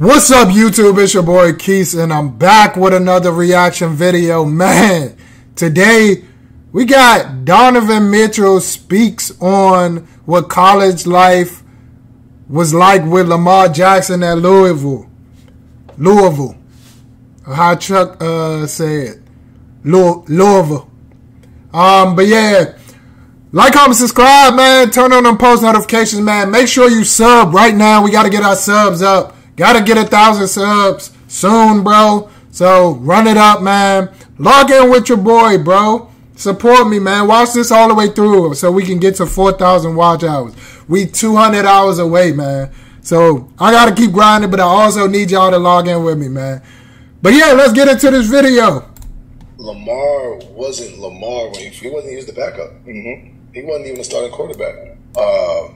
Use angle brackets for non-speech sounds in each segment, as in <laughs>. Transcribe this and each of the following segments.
What's up, YouTube? It's your boy Keith, and I'm back with another reaction video. Man, today we got Donovan Mitchell speaks on what college life was like with Lamar Jackson at Louisville. Louisville. How Chuck uh, said. Louisville. Um, but yeah, like, comment, subscribe, man. Turn on them post notifications, man. Make sure you sub right now. We got to get our subs up. Got to get a thousand subs soon, bro. So run it up, man. Log in with your boy, bro. Support me, man. Watch this all the way through so we can get to 4,000 watch hours. We 200 hours away, man. So I got to keep grinding, but I also need y'all to log in with me, man. But yeah, let's get into this video. Lamar wasn't Lamar when he, he wasn't. He was the backup. Mm-hmm. He wasn't even a starting quarterback uh,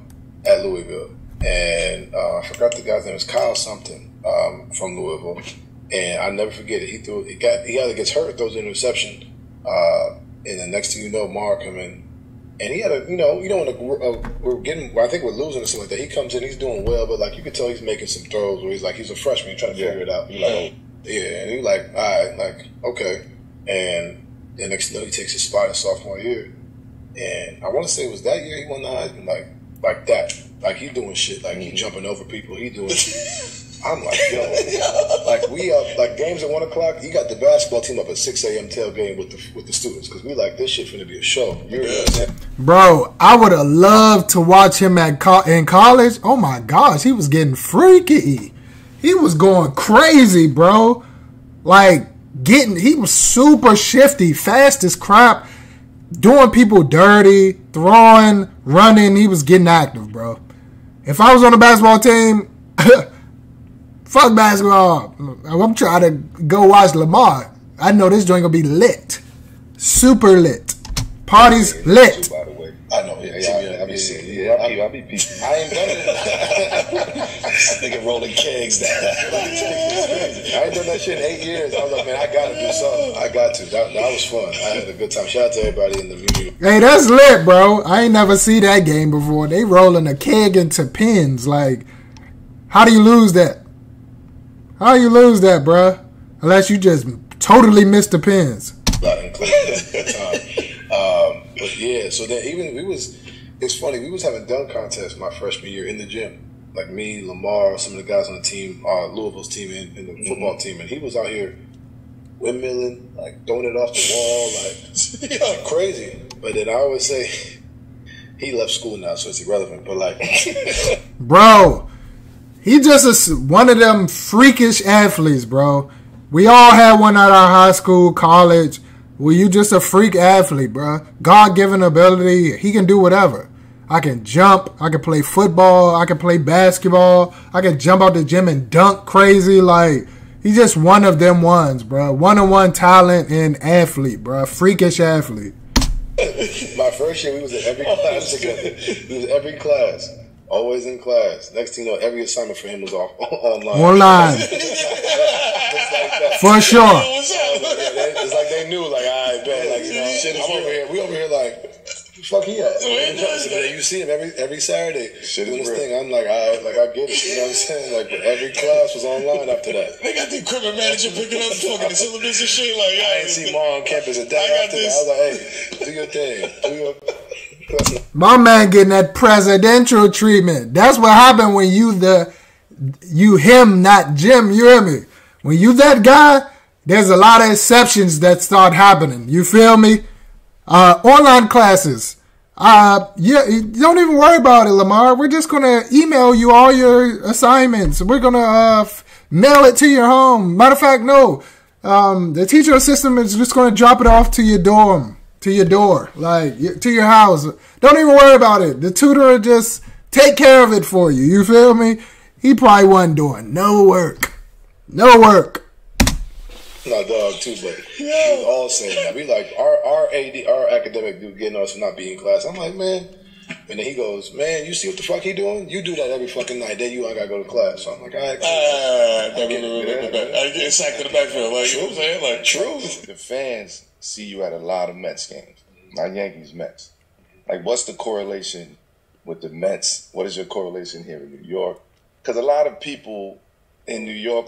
at Louisville and uh, I forgot the guy's name was Kyle something um, from Louisville, and I never forget it. He threw, he got, he either gets hurt, throws an interception, uh, and the next thing you know, Mark come in, and he had a, you know, you know, when uh, we're getting, I think we're losing or something like that. He comes in, he's doing well, but like you could tell he's making some throws where he's like he's a freshman, he's trying to figure it out. You're like, oh, yeah, and he's like, all right, like okay, and the next thing you know, he takes his spot in sophomore year, and I want to say it was that year he won the Heisman, like like that. Like he doing shit, like he mm-hmm. jumping over people. He doing. <laughs> I'm like, yo, like we up, like games at one o'clock. You got the basketball team up at six a.m. tailgate with the with the students because we like this shit finna be a show. Bro, I would have loved to watch him at co- in college. Oh my gosh, he was getting freaky. He was going crazy, bro. Like getting, he was super shifty, fast as crap, doing people dirty, throwing, running. He was getting active, bro. If I was on a basketball team, <laughs> fuck basketball. I'm trying to go watch Lamar. I know this joint gonna be lit, super lit. Parties lit. I know, yeah, yeah, yeah, I be seeing, yeah, I be, I be beating. I ain't done it. <laughs> Nigga rolling kegs down. I ain't done that shit in eight years. I was like, man, I gotta do something. I got to. That, that was fun. I had a good time. Shout out to everybody in the community. Hey, that's lit, bro. I ain't never see that game before. They rolling a keg into pins. Like, how do you lose that? How do you lose that, bro? Unless you just totally missed the pins. Um, but yeah, so then even we was it's funny, we was having dunk contests my freshman year in the gym. Like me, Lamar, some of the guys on the team, uh, Louisville's team and, and the mm-hmm. football team, and he was out here windmilling, like throwing it off the wall, like <laughs> <laughs> yeah. crazy. But then I always say he left school now, so it's irrelevant. But like, <laughs> bro, he just a, one of them freakish athletes, bro. We all had one at our high school, college. Well, you just a freak athlete, bro. God given ability. He can do whatever. I can jump. I can play football. I can play basketball. I can jump out the gym and dunk crazy. Like, he's just one of them ones, bro. One on one talent and athlete, bro. Freakish athlete. <laughs> My first year, we was in every class together. We was every class. Always in class. Next thing you know, every assignment for him was off online. Online. <laughs> for sure. It's like they knew, like, I bet, like, you know, shit I'm over here. We over here, like, fuck he at? you see him every every Saturday shit doing this real. thing. I'm like, I like I get it. You know what I'm saying? Like every class was online after that. They got the equipment manager picking up fucking the syllabus and shit. Like, I ain't see Ma on campus a day after this. that. I was like, hey, do your thing. Do your <laughs> my man getting that presidential treatment. That's what happened when you the you him, not Jim. You hear me? When you that guy, there's a lot of exceptions that start happening. You feel me? Uh, online classes. Uh, yeah, don't even worry about it, Lamar. We're just gonna email you all your assignments. We're gonna uh, f- mail it to your home. Matter of fact, no. Um, the teacher assistant is just gonna drop it off to your dorm to your door, like to your house. Don't even worry about it. The tutor just take care of it for you. You feel me? He probably wasn't doing no work. No work. No dog too, but he was all saying that. We like our our AD our academic dude getting us for not being in class. I'm like, man. And then he goes, man, you see what the fuck he doing? You do that every fucking night. Then you, I gotta go to class. So I'm like, all right. Uh, I get sacked in the backfield. Like, you know what I'm saying? Like, true. The fans see you at a lot of Mets games, not Yankees, Mets. Like, what's the correlation with the Mets? What is your correlation here in New York? Because a lot of people in New York.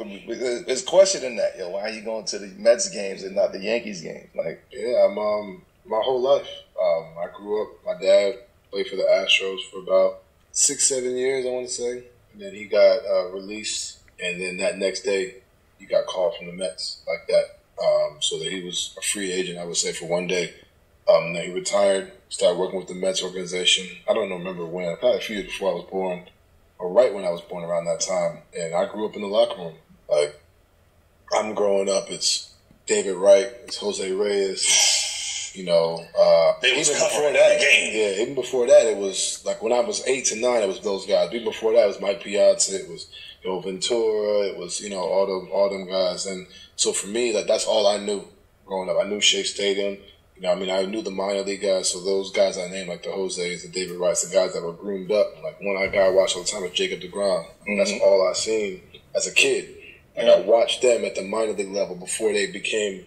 There's questioning that, yo. Why are you going to the Mets games and not the Yankees games? Like, Yeah, I'm um my whole life. Um, I grew up. My dad played for the Astros for about six, seven years, I want to say, and then he got uh, released, and then that next day he got called from the Mets like that. Um, so that he was a free agent, I would say, for one day. Um, then he retired, started working with the Mets organization. I don't remember when, probably a few years before I was born, or right when I was born around that time. And I grew up in the locker room. Like, I'm growing up, it's David Wright, it's Jose Reyes, you know. Uh, even before that, yeah, even before that, it was like when I was eight to nine, it was those guys. Even before that, it was Mike Piazza, it was you know Ventura, it was you know all them all them guys. And so for me, like that's all I knew growing up. I knew Shea Stadium. You know, I mean, I knew the minor league guys. So those guys I named, like the Jose's, the David Wrights, the guys that were groomed up. Like one I got watched all the time was Jacob Degrom. And That's mm-hmm. all I seen as a kid. Like I watched them at the minor league level before they became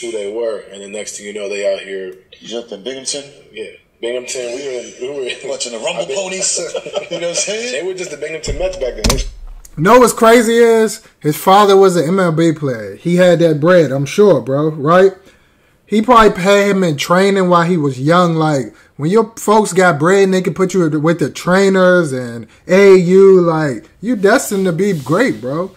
who they were, and the next thing you know, they out here You jumped in Binghamton, yeah, Binghamton. We were in, we were in, watching the Rumble <laughs> Ponies. <laughs> you know what I'm saying? They were just the Binghamton Mets back then. You know what's crazy is his father was an MLB player. He had that bread, I'm sure, bro. Right? He probably paid him in training while he was young. Like when your folks got bread and they can put you with the trainers and AU, like you destined to be great, bro.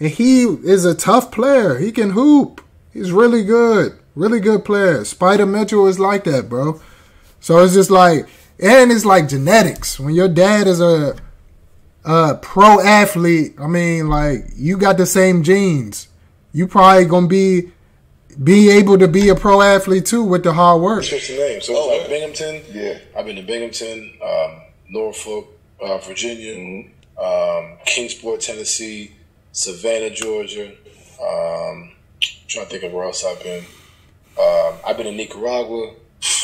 And he is a tough player. He can hoop. He's really good, really good player. Spida Mitchell is like that, bro. So it's just like, and it's like genetics. When your dad is a uh pro athlete, I mean like you got the same genes. You probably gonna be be able to be a pro athlete too with the hard work. Switch the name. So Oh, it's like Binghamton. Yeah. I've been to Binghamton, um, Norfolk, uh, Virginia, Mm-hmm. um, Kingsport, Tennessee, Savannah, Georgia. Um, trying to think of where else I've been. Um, I've been in Nicaragua.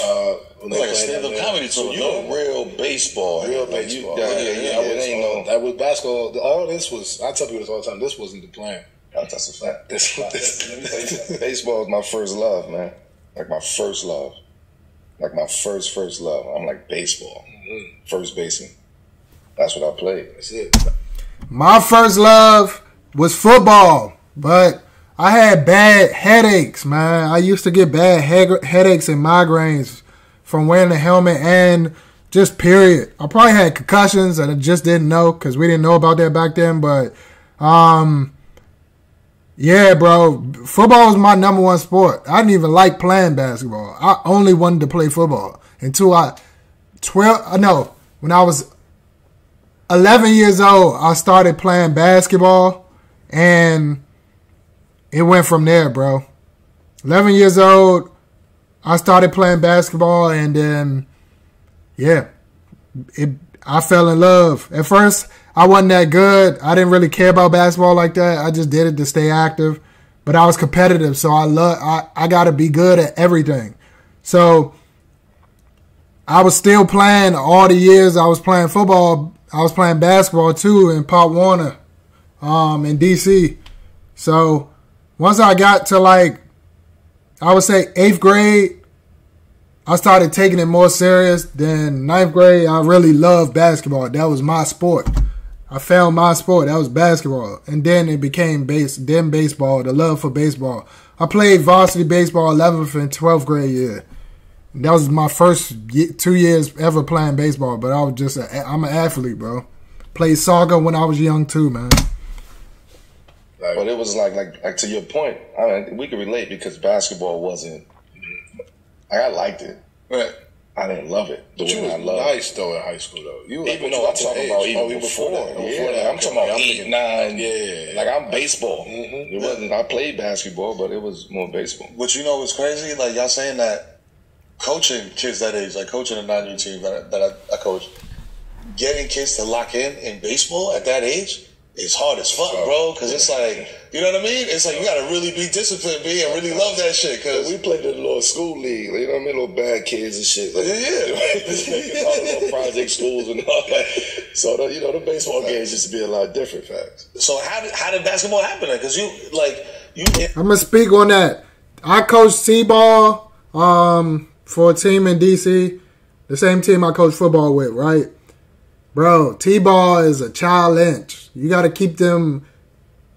Uh, when they Like a played stand-up down there. comedy So tour. you no? know real baseball. Real Like, you- baseball. Yeah, yeah, yeah, yeah. that It was ain't all, no. that was basketball. All this was. I tell people this all the time. This wasn't the plan. That's a fact. This, this, <laughs> Baseball is my first love, man. Like my first love. Like my first, first love. I'm like baseball. First baseman. That's what I played. that's it. My first love was football, but I had bad headaches, man. I used to get bad he- headaches and migraines from wearing the helmet and just period. I probably had concussions that I just didn't know because we didn't know about that back then. But um, yeah, bro, football was my number one sport. I didn't even like playing basketball. I only wanted to play football until I twelve. uh, No, when I was 11 years old, I started playing basketball, and it went from there, bro. 11 years old, I started playing basketball, and then, yeah, it. I fell in love. At first, I wasn't that good. I didn't really care about basketball like that. I just did it to stay active, but I was competitive, so I love. I I got to be good at everything. So I was still playing all the years I was playing football. I was playing basketball too in Pop Warner, um, in DC. So once I got to like, I would say eighth grade, I started taking it more serious. Then ninth grade, I really loved basketball. That was my sport. I found my sport. That was basketball, and then it became base. Then baseball. The love for baseball. I played varsity baseball 11th and 12th grade year. That was my first two years ever playing baseball, but I was just a, I'm an athlete, bro. Played soccer when I was young too, man. Like, But it was like, like, like to your point. I mean, we could relate because basketball wasn't. Like, I liked it. Right. I didn't love it. The but you way I was loved. nice though in high school though. You Even though I'm talking age. about even Oh, before, that. Before Yeah, that. I'm talking about Okay, eight, thinking- nine. Yeah. Like I'm baseball. Mhm. It wasn't. I played basketball, but it was more baseball. But you know what's crazy? Like y'all saying that coaching kids that age, like coaching a nine year team that I, that I, I coach, getting kids to lock in in baseball at that age is hard as fuck, bro. Because it's like, you know what I mean? It's like you gotta really be disciplined, be and really love that shit. Because We played in a little school league, you know what I mean? Little bad kids and shit. Like, Yeah, yeah. <laughs> all the little project schools and all that. So, the, you know, the baseball games used to be a lot different, facts. so how did how did basketball happen? Because you like you. I'm gonna speak on that. I coached T-ball um, for a team in DC, the same team I coached football with, right? Bro, T-ball is a challenge. You got to keep them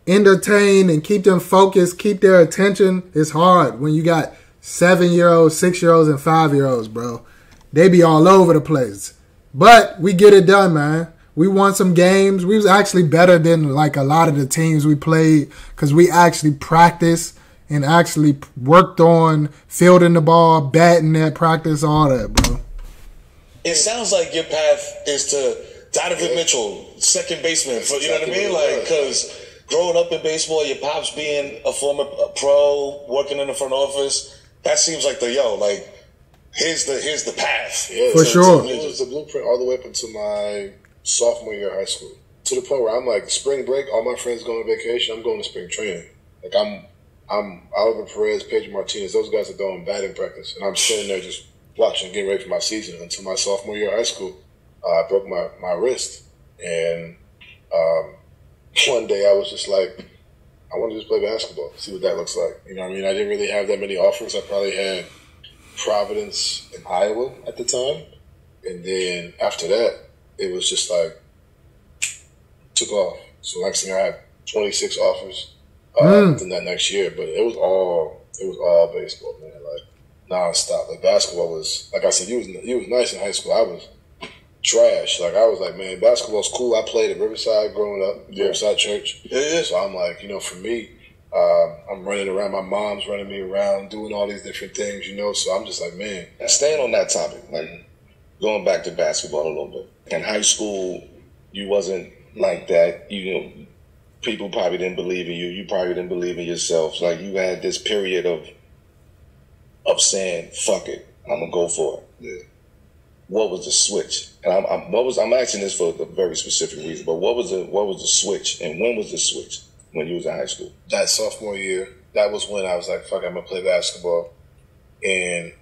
entertained and keep them focused, keep their attention It's hard when you got seven year olds, six year olds, and five year olds, bro. They be all over the place. But we get it done, man. We won some games. We was actually better than like a lot of the teams we played because we actually practiced and actually worked on fielding the ball, batting at practice, all that, bro. It sounds like your path is to Donovan Mitchell, second baseman. For, you know what I mean? Like, because growing up in baseball, your pops being a former pro, working in the front office, that seems like the yo, like here's the here's the path. Yeah, for sure. It was the blueprint all the way up until my sophomore year of high school. To the point where I'm like, spring break, all my friends going on vacation, I'm going to spring training. Like I'm I'm Oliver Perez, Pedro Martinez, those guys are doing batting practice, and I'm sitting there just watching, getting ready for my season until my sophomore year of high school. Uh, I broke my, my wrist, and um, <laughs> one day I was just like, I want to just play basketball, see what that looks like. You know what I mean? I didn't really have that many offers. I probably had Providence and Iowa at the time. And then after that, it was just like, took off. So next thing I had 26 offers uh, mm. that next year, but it was all, it was all baseball, man. Like nonstop. Like basketball was, like I said, you was, you was nice in high school. I was trash. Like I was like, man, basketball's cool. I played at Riverside growing up, yeah. Riverside Church. Yeah, So I'm like, you know, for me, um, I'm running around. My mom's running me around, doing all these different things, you know. So I'm just like, man. Staying on that topic, like going back to basketball a little bit. In high school, you wasn't like that. You know, people probably didn't believe in you. You probably didn't believe in yourself. Like you had this period of of saying, "Fuck it, I'm gonna go for it." Yeah. What was the switch? And I'm, I'm, what was I'm asking this for a very specific reason. But what was the what was the switch? And when was the switch? when you was in high school? That sophomore year, that was when I was like, fuck, I'm gonna play basketball. And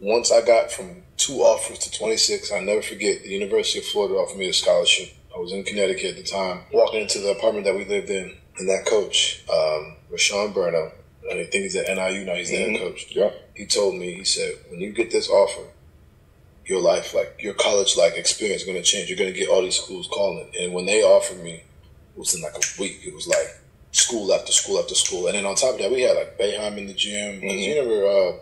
once I got from two offers to 26, I'll never forget the University of Florida offered me a scholarship. I was in Connecticut at the time, walking into the apartment that we lived in, and that coach, um, Rashon Burno, I think he's at NIU now, he's the mm-hmm. head coach. Yeah. He told me, he said, when you get this offer, your life, like your college like experience is going to change. You're going to get all these schools calling. And when they offered me it was in like a week. It was like school after school after school, and then on top of that, we had like Boeheim in the gym. Mm-hmm. You remember uh,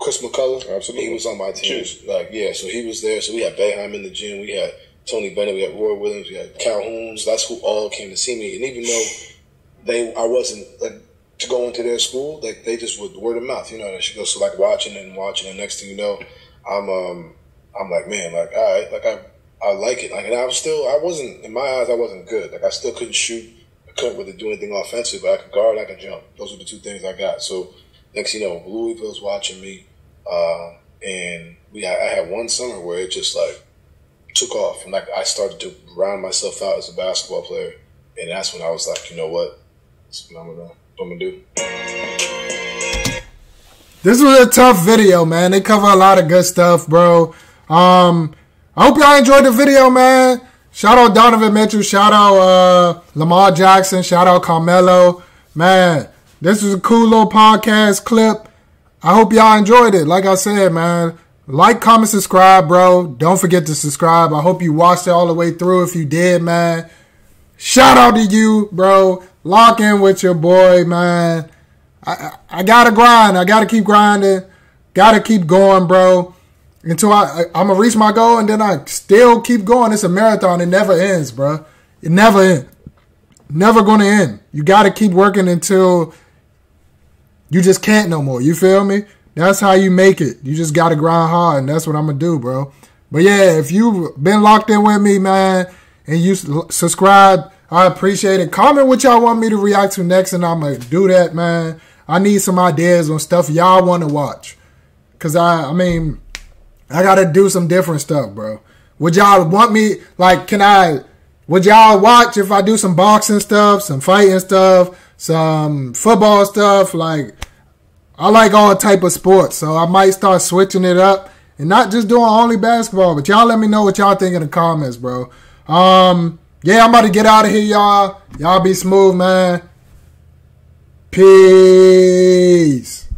Chris McCullough? Absolutely, he was on my team. Cheers. Like yeah, so he was there. So we had Boeheim in the gym. We had Tony Bennett. We had Roy Williams. We had Calhouns. That's who all came to see me. And even though they, I wasn't like to go into their school, like they just would word of mouth. You know, she goes so like watching and watching, and next thing you know, I'm um I'm like man, like all right, like I I like it. Like, and I was still, I wasn't, in my eyes, I wasn't good. Like, I still couldn't shoot. I couldn't really do anything offensive, but I could guard, I could jump. Those were the two things I got. So, next you know, Louisville's watching me. Uh, and we, I had one summer where it just like took off. And like, I started to round myself out as a basketball player. And that's when I was like, you know what? I'm gonna, I'm gonna do. This was a tough video, man. They cover a lot of good stuff, bro. Um, I hope y'all enjoyed the video, man. Shout out Donovan Mitchell. Shout out uh, Lamar Jackson. Shout out Carmelo. Man, this was a cool little podcast clip. I hope y'all enjoyed it. Like I said, man, like, comment, subscribe, bro. Don't forget to subscribe. I hope you watched it all the way through. If you did, man, shout out to you, bro. Lock in with your boy, man. I, I, gotta grind. I gotta keep grinding. Gotta keep going, bro until I, I am gonna reach my goal, and then I still keep going. It's a marathon. It never ends, bro. It never ends. Never gonna end. You got to keep working until you just can't no more. You feel me? That's how you make it. You just got to grind hard, and that's what I'm gonna do, bro. But yeah, if you've been locked in with me, man, and you subscribe, I appreciate it. Comment what y'all want me to react to next, and I'm gonna do that, man. I need some ideas on stuff y'all want to watch, cause I, I mean I gotta do some different stuff, bro. Would y'all want me like can I would y'all watch if I do some boxing stuff, some fighting stuff, some football stuff? Like I like all type of sports, so I might start switching it up and not just doing only basketball. But y'all let me know what y'all think in the comments, bro. Um, yeah, I'm about to get out of here, y'all. Y'all be smooth, man. Peace.